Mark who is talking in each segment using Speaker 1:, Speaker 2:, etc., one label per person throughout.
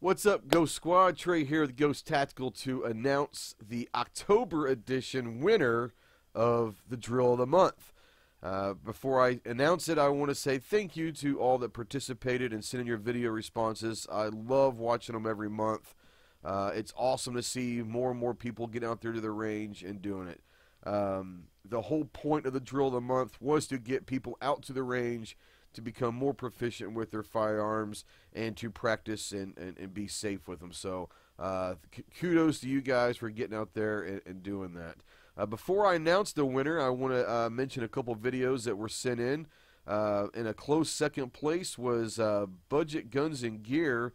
Speaker 1: What's up, Ghost Squad? Trey here with Ghost Tactical to announce the October edition winner of the Drill of the Month. Uh, before I announce it, I want to say thank you to all that participated and sent in your video responses. I love watching them every month. Uh, it's awesome to see more and more people get out there to the range and doing it. Um, the whole point of the Drill of the Month was to get people out to the range to become more proficient with their firearms and to practice and, and, and be safe with them. So, uh, kudos to you guys for getting out there and, and doing that. Uh, before I announce the winner, I want to uh, mention a couple videos that were sent in. Uh, in a close second place was uh, Budget Guns and Gear.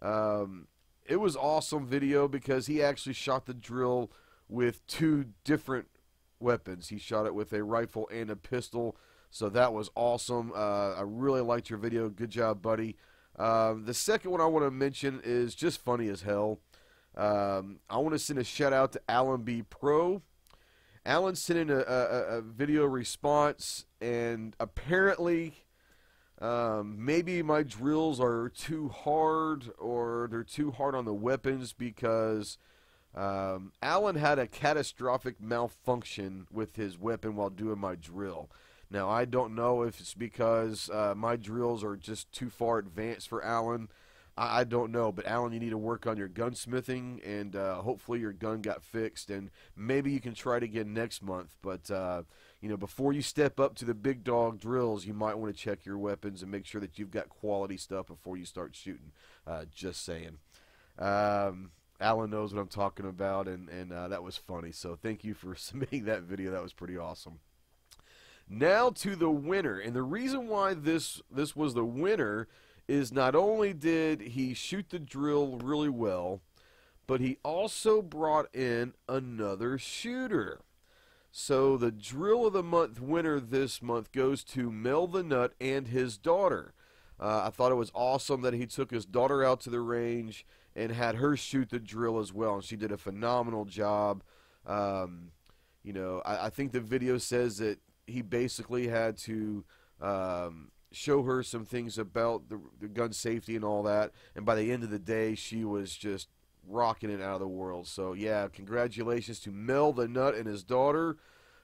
Speaker 1: Um, it was awesome video because he actually shot the drill with two different weapons. He shot it with a rifle and a pistol. So that was awesome. Uh, I really liked your video. Good job, buddy. Um, the second one I want to mention is just funny as hell. Um, I want to send a shout out to Alan B. Pro. Alan sent in a, a, a video response, and apparently, um, maybe my drills are too hard or they're too hard on the weapons because um, Alan had a catastrophic malfunction with his weapon while doing my drill. Now, I don't know if it's because uh, my drills are just too far advanced for Alan. I, I, don't know, but Alan, you need to work on your gunsmithing, and uh, hopefully your gun got fixed, and maybe you can try it again next month. But uh, you know, before you step up to the big dog drills, you might want to check your weapons and make sure that you've got quality stuff before you start shooting. Uh, just saying. Um, Alan knows what I'm talking about, and and uh, that was funny. So thank you for submitting that video. That was pretty awesome. Now to the winner. And the reason why this this was the winner is not only did he shoot the drill really well, but he also brought in another shooter. So the drill of the month winner this month goes to Mel the Nut and his daughter. Uh, I thought it was awesome that he took his daughter out to the range and had her shoot the drill as well, and she did a phenomenal job. Um, you know, I, I, think the video says that he basically had to um, show her some things about the, the, gun safety and all that. And by the end of the day, she was just rocking it out of the world. So yeah, congratulations to Mel the Nut and his daughter.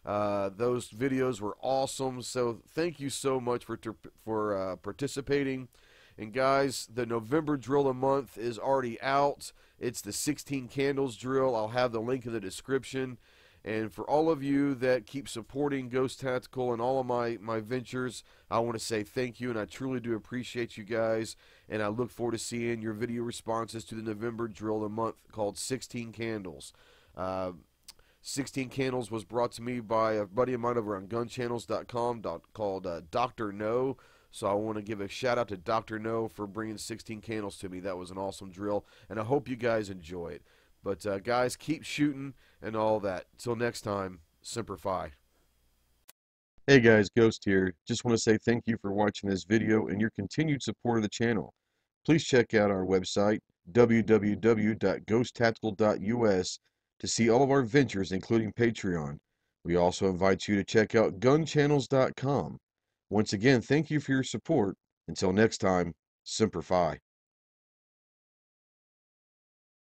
Speaker 1: Uh, those videos were awesome. So thank you so much for for uh, participating. And guys, the November drill a month is already out. It's the 16 candles drill. I'll have the link in the description. And for all of you that keep supporting Ghost Tactical and all of my, my ventures, I want to say thank you, and I truly do appreciate you guys. And I look forward to seeing your video responses to the November drill of the month called 16 Candles. Uh, 16 Candles was brought to me by a buddy of mine over on gunchannels.com called uh, Dr. Gno. So I want to give a shout out to Dr. Gno for bringing 16 candles to me. That was an awesome drill, and I hope you guys enjoy it. But uh, guys, keep shooting and all that. Till next time, Semper Fi.
Speaker 2: Hey guys, Ghost here. Just want to say thank you for watching this video and your continued support of the channel. Please check out our website, www.ghosttactical.us to see all of our ventures, including Patreon. We also invite you to check out gunchannels.com. Once again, thank you for your support. Until next time, Semper Fi.